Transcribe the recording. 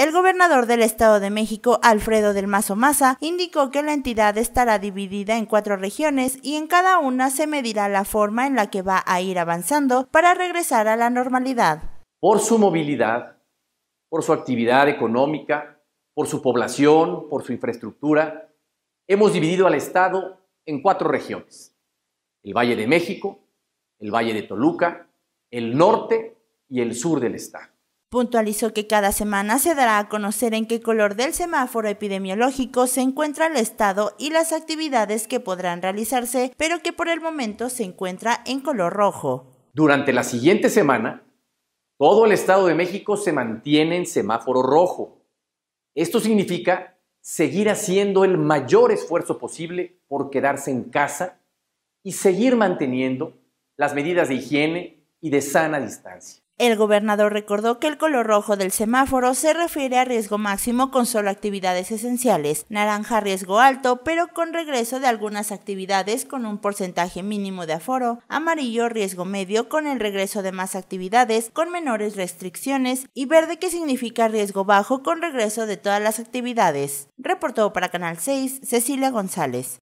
El gobernador del Estado de México, Alfredo del Mazo Maza, indicó que la entidad estará dividida en cuatro regiones y en cada una se medirá la forma en la que va a ir avanzando para regresar a la normalidad. Por su movilidad, por su actividad económica, por su población, por su infraestructura, hemos dividido al Estado en cuatro regiones. El Valle de México, el Valle de Toluca, el norte y el sur del Estado. Puntualizó que cada semana se dará a conocer en qué color del semáforo epidemiológico se encuentra el estado y las actividades que podrán realizarse, pero que por el momento se encuentra en color rojo. Durante la siguiente semana, todo el Estado de México se mantiene en semáforo rojo. Esto significa seguir haciendo el mayor esfuerzo posible por quedarse en casa y seguir manteniendo las medidas de higiene y de sana distancia. El gobernador recordó que el color rojo del semáforo se refiere a riesgo máximo con solo actividades esenciales, naranja riesgo alto, pero con regreso de algunas actividades con un porcentaje mínimo de aforo, amarillo riesgo medio con el regreso de más actividades con menores restricciones y verde que significa riesgo bajo con regreso de todas las actividades. Reportó para Canal 6 Cecilia González.